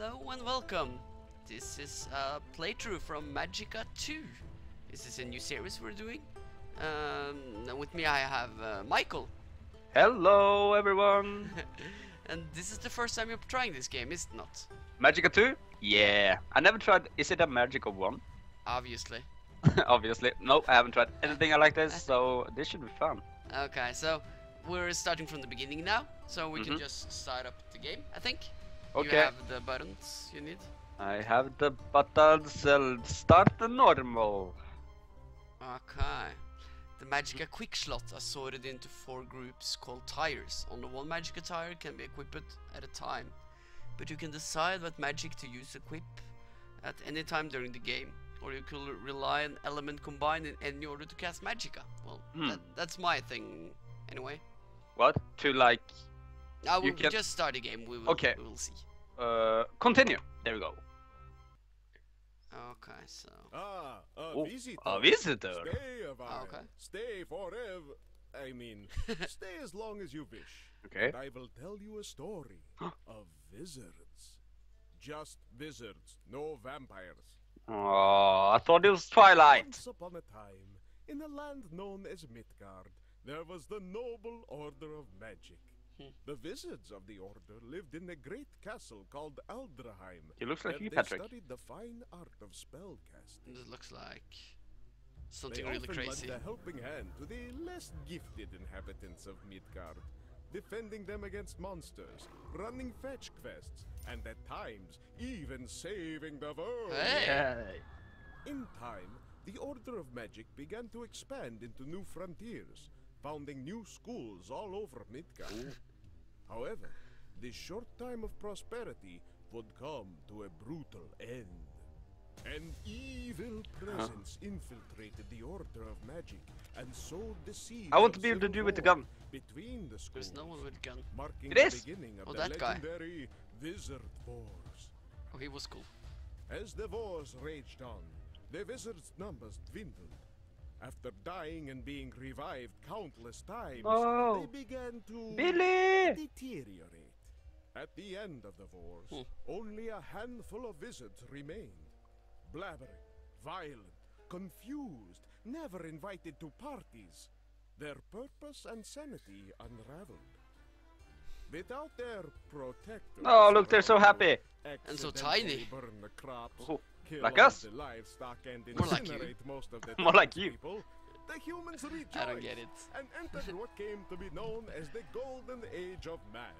Hello and welcome. This is a playthrough from Magicka 2. This is a new series we're doing. Um, with me I have uh, Michael. Hello everyone! and this is the first time you're trying this game, is it not? Magicka 2? Yeah. I never tried. Is it a Magicka 1? Obviously. Obviously. No, I haven't tried anything like this, so this should be fun. Okay, so we're starting from the beginning now, so we can Mhm. just start up the game, I think. Okay. You have the buttons you need. I have the buttons. Uh, start the normal. Okay. The Magica Quick Slot are sorted into four groups called tires. Only one Magica tire can be equipped at a time, but you can decide what magic to use equip at any time during the game, or you could rely on element combined in any order to cast Magica. Well, Hmm. that, that's my thing, anyway. What? To like. I will You can- just start the game. We will. Okay. We will see. Uh, continue. There we go. Okay, so Ah, a Oh, visitor. a visitor. Stay a while. okay. Stay forever. I mean, stay as long as you wish. Okay. And I will tell you a story of wizards. Just wizards, no vampires. Oh, I thought it was Twilight. Once upon a time, in a land known as Midgard, there was the noble order of magic. Hmm. The wizards of the order lived in a great castle called Aldrheim. He looks like where you, they Patrick. studied the fine art of spellcasting. this looks like something They really often crazy. lent a helping hand to the less gifted inhabitants of Midgard, defending them against monsters, running fetch quests, and at times even saving the world. Hey. Yay. In time, the Order of Magic began to expand into new frontiers, founding new schools all over Midgard. However, this short time of prosperity would come to a brutal end. An evil presence infiltrated the Order of Magic and sowed the seeds I want of to be able to do with the gun. between the schools, There's no one with a gun. marking It the is. beginning of Oh, the that guy. legendary Wizard Wars. Oh, he was cool. As the wars raged on, the wizards' numbers dwindled. After dying and being revived countless times, Oh. they began to Billy! deteriorate. At the end of the wars, Hmm. only a handful of wizards remained. Blabbering, violent, confused, never invited to parties. Their purpose and sanity unraveled. Without their protectors, Oh, look, they're so happy. And so tiny. Burn the crops, Oh, kill like us? the livestock and More like you. incinerate most of the More like you. townspeople, The humans rejoiced I don't get it. and entered what came to be known as the Golden Age of Man.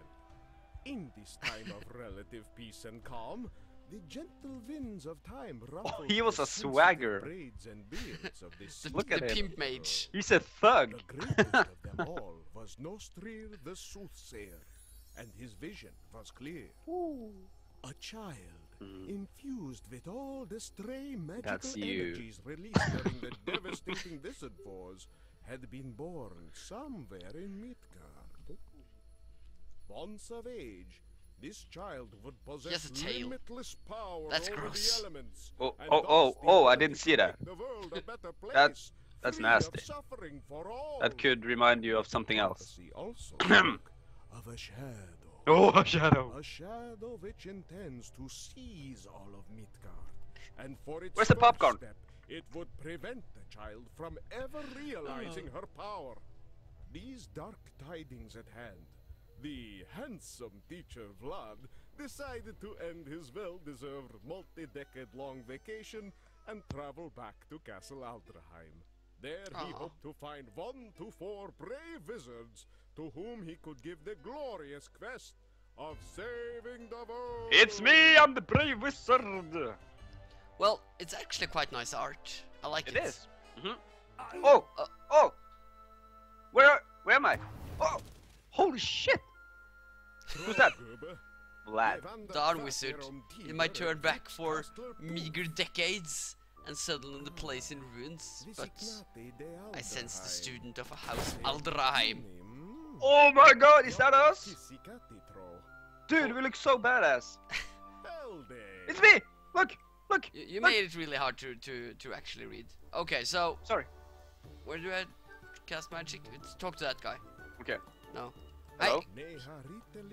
In this time of relative peace and calm, the gentle winds of time ruffled Oh, he was a swagger. braids and beards of this The, Look the at him. pimp mage. He's a thug. the greatest of them all was Nostrir the Soothsayer, and his vision was clear. A child mm. infused with all the stray magical energies released during the devastating Wizard Wars had been born somewhere in Midgard. Once of age, this child would possess limitless power That's over gross. the elements. Oh, oh, oh, oh, I didn't see that. make the world a better place, that's free nasty. That could remind you of something else. Prophecy also spoke of a shadow. Oh, a shadow. A shadow which intends to seize all of Midgard. And for its Where's the popcorn? step, it would prevent the child from ever realizing oh. her power. These dark tidings at hand, the handsome teacher Vlad decided to end his well-deserved multi-decade-long vacation and travel back to Castle Aldrheim. There he Aw. hoped to find one to four brave wizards to whom he could give the glorious quest of saving the world. It's me, I'm the brave wizard. Well, it's actually quite nice art. I like it. It is. hmm Oh, Uh, oh. Where, where am I? Oh, holy shit. Who's that? Vlad. Darn wizard. You might turn back for meager decades and settle in the place in ruins, but I sense the student of a house Aldrheim. Oh my god, is that us? Dude, we look so badass. It's me. Look, look. You, you look. made it really hard to, to, to actually read. Okay, so Sorry. where do I cast magic? It's, talk to that guy. Okay. No. Hello?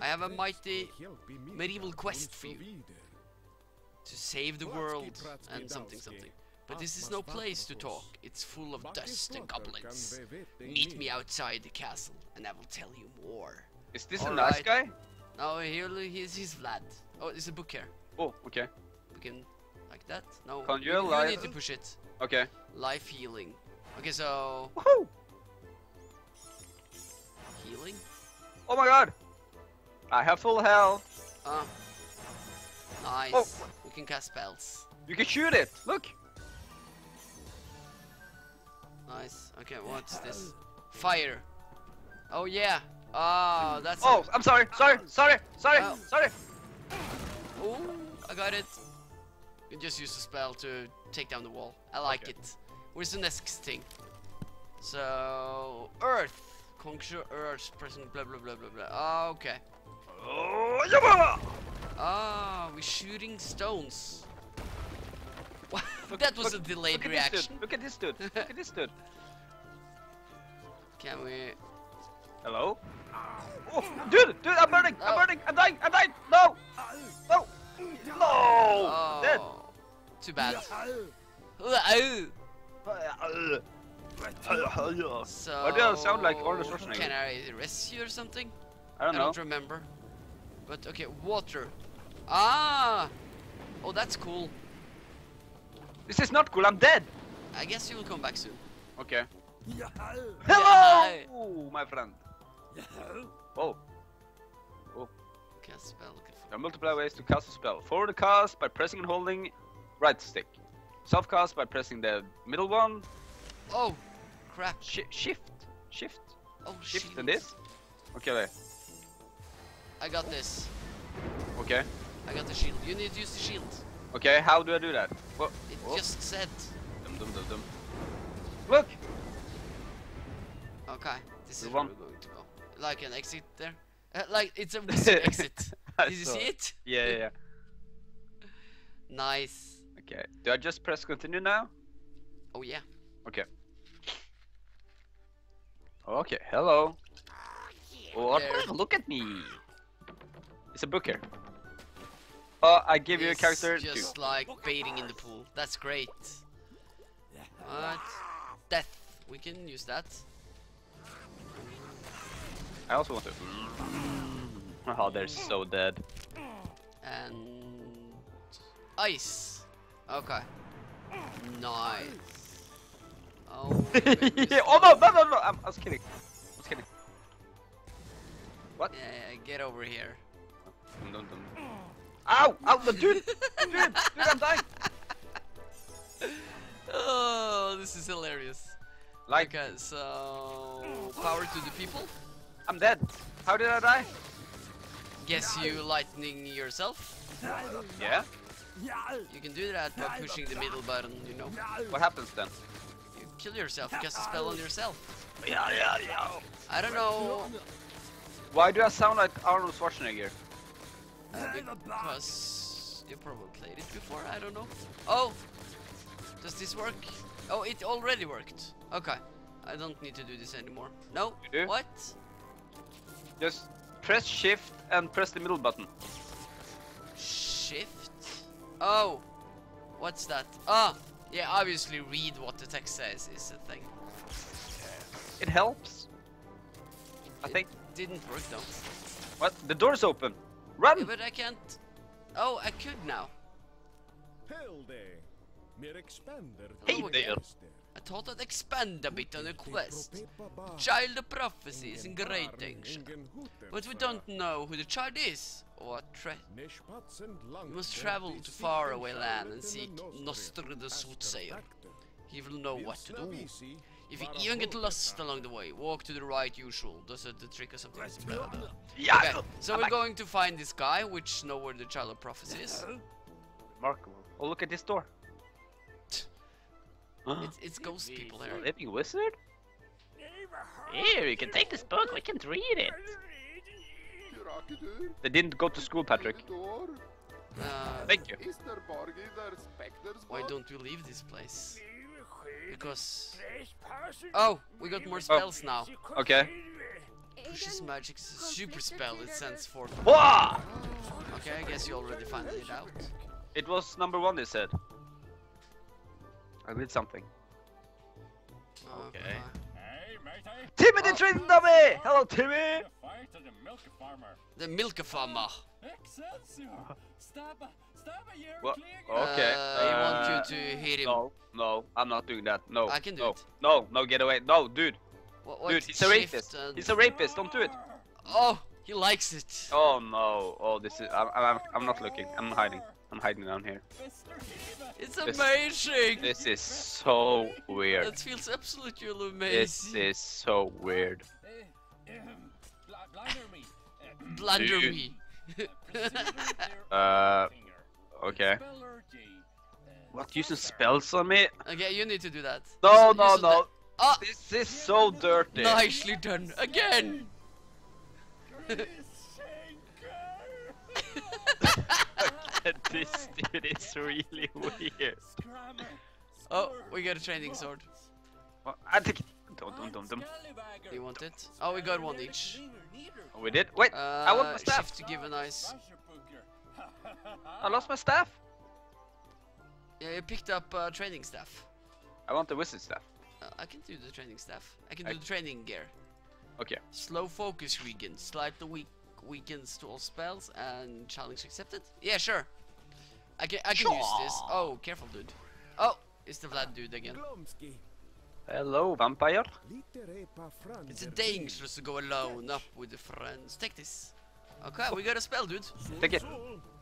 I have a mighty medieval quest for you. to save the world and something something. But this is no place to talk. It's full of dust and goblins. Meet me outside the castle, and I will tell you more. Is this a All nice right. guy? No, here he's, he's Vlad. Oh, there's a book here. Oh, okay. We can like that. No, Conjure you, you need to push it. Okay. Life healing. Okay, so Woohoo! healing. Oh my god! I have full health. Ah, nice. Oh. We can cast spells. You can shoot it. Look. Nice. Okay, what's this? Fire. Oh yeah. Ah, that's. Oh, I'm sorry. Sorry. Sorry. Sorry. Oh. Sorry. Oh, I got it. You just use a spell to take down the wall. I like Okay. it. Where's the next thing? So, Earth. Conquer Earth, Present. blah blah blah blah blah. Ah, okay. Oh, yabba! Ah, we're shooting stones. What? that was a delayed Look reaction. Look at this dude. Look at this dude. Can we? Hello? Oh, dude, dude, I'm burning. I'm Oh. burning. I'm dying. I'm dying. No. No. No. Oh, Dead. too bad. So, Why do I sound like Arnold Schwarzenegger? Can I rescue or something? I don't I know. don't remember. But okay, water. Ah! Oh, that's cool. This is not cool. I'm dead. I guess you will come back soon. Okay. Yeah. Hello, my friend. Oh, Oh. Cast spell. good for- there are multiple ways to cast a spell. Forward the cast by pressing and holding right stick. Self cast by pressing the middle one. Oh, crap. Shi shift. Shift. Oh, Shift shield. and this. Okay, there. I got this. Okay. I got the shield. You need to use the shield. Okay, how do I do that? What? It Whoa. just said. Dum dum dum dum. Look! Okay, this The is where one- we're going to go. Like an exit there. Uh, like it's a wizard exit. I Did you see it. it? Yeah, yeah, yeah. Nice. Okay. Do I just press continue now? Oh yeah. Okay. Okay, hello. What? There. Look at me. It's a book here. Oh, I give you a It's character just too. like baiting in the pool. That's great. What? Death. We can use that. I also want to. Oh, they're so dead. And ice. Okay. Nice. Oh. yeah, oh no, no, no, no! I'm, I was kidding. I was kidding. What? Yeah, get over here. Dum, dum, dum. Ow! Ow! no, Dude! dude! Dude! I'm dying! Oh, this is hilarious. Like, Okay, so power to the people. I'm dead. How did I die? Guess you lightning yourself. Yeah? You can do that by pushing the middle button, you know. What happens then? You kill yourself, cast a spell on yourself. Yeah, yeah, yeah. I don't know, Why do I sound like Arnold Schwarzenegger? Because you probably played it before, I don't know. Oh! Does this work? Oh, it already worked. Okay. I don't need to do this anymore. No? What? Just press shift and press the middle button. Shift? Oh! What's that? Ah! Yeah, obviously read what the text says is the thing. It helps. I It think. Didn't work though. What? The door's open. Yeah, but I can't. Oh, I could now. Helde, mer expander. Hey there. I thought I'd expand a bit on the quest. Propepa bar. Child of prophecies in great barn, danger. But we don't know who the child is or what threat. Neshpats and langt We must travel to faraway sikten land and seek og Nostr the soothsayer. He will know what to do. Vilsna visi If you even get lost along the way, walk to the right usual. Does it the trick or something? Blah, blah, blah. Yeah! Okay, so I'm we're back. going to find this guy, which know where the child of prophecy is. Remarkable. Oh, look at this door. It's, it's ghost people here. Living wizard? Here, you can take this book. We can read it. They didn't go to school, Patrick. Uh, Thank you. why don't we leave this place? Because... Oh, we got more spells now. Okay. Pushes magic is a super spell it sends forth. Whoa! Okay, I guess you already found it out. It was number one, they said. I did something. Okay. Hey, matey. Timmy the Oh. Dummy! Hello, Timmy! The fight milk farmer. The milk farmer. Excelsior! Stab a, stab a year What? Okay, Uh, I want uh, you to hit him. No, no, I'm not doing that. No. I can do no, it. No, no, get away. No, dude. What, what Dude, he's a rapist. and- He's a rapist. Don't do it. Oh, he likes it. Oh no. Oh, this is. I'm, I'm, I'm not looking. I'm hiding. I'm hiding down here. It's This- amazing. This is so weird. That feels absolutely amazing. This is so weird. Eh, ahem, bl- Blinder me. Eh, Blunder me. Uh, finger. Okay. What? Using sir. spells on me? okay, you need to do that. No, Use- no, use no. Ah, This is so dirty. nicely done. Again. this dude is really weird. Oh, we got a training sword. Well, I think. Dum dum dum dum. Scallywagger. You want it? Oh, we got one each. Oh, we did. Wait, Uh, I want my staff. to give a nice. I lost my staff. Yeah, you picked up uh, training staff. I want the wizard staff. Uh, I can do the training staff. I can I- do the training gear. Okay. Slow focus weaken. Slightly weak weakens to all spells and challenge accepted. Yeah, sure. I can I can use this. Oh, careful, dude. Oh, it's the Vlad dude again. Glomsky. Hello, vampire. Litere pa franzer It's dangerous to go alone up with the friends. Take this. Okay, we got a spell, dude. Take it.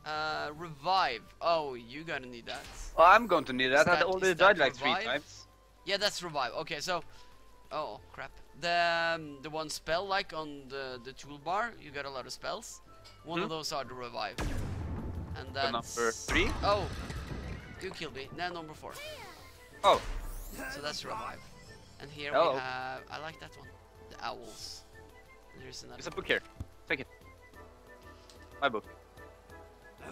Uh, revive. Oh, you gonna need that. Oh, I'm going to need that. I that- already that died like three times. Yeah, that's revive. Okay, so. Oh crap. The um, the one spell like on the the toolbar, you got a lot of spells. One of Hmm? those are the revive. And The number three? Oh, you killed me. Now number four. Oh, So that's revive. And here Hello. we have. I like that one. The owls. There's another. there's a book here. It. My book.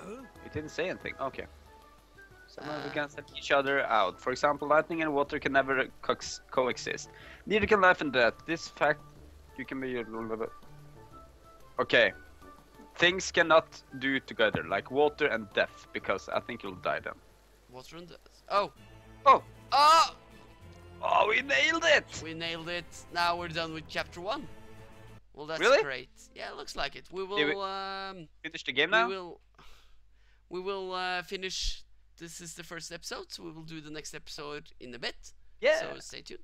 You didn't say anything. Okay. Somehow we Uh. can set each other out. For example, lightning and water can never coex- coexist. Neither can life and death. This fact you can be. Okay. Things cannot do together, like water and death, because I think you'll die then. Water and death. Oh. Oh. Oh! Oh, we nailed it! We nailed it. Now we're done with chapter one. Well, that's Really? great. Yeah, it looks like it. We will. Um. Finish the game now? We will. We will uh, finish. This is the first episode, so we will do the next episode in a bit. yeah. So stay tuned.